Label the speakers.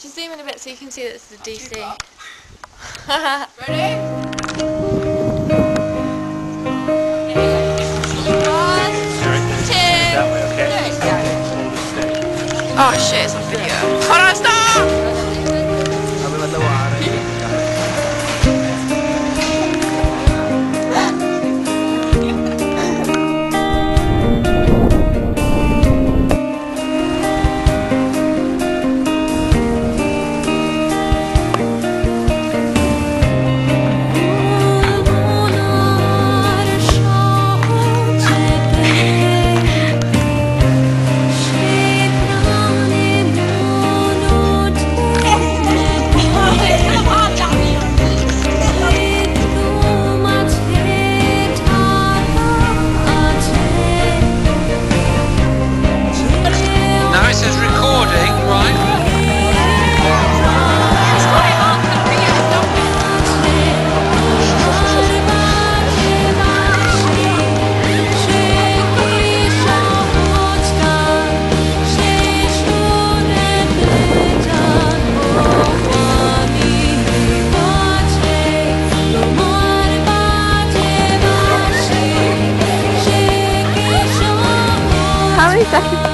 Speaker 1: Just zoom in a bit so you can see that this is a DC.
Speaker 2: Ready?
Speaker 1: One, two.
Speaker 3: That way, okay?
Speaker 2: Yeah.
Speaker 3: Hold it steady.
Speaker 1: Oh shit, it's Exactly.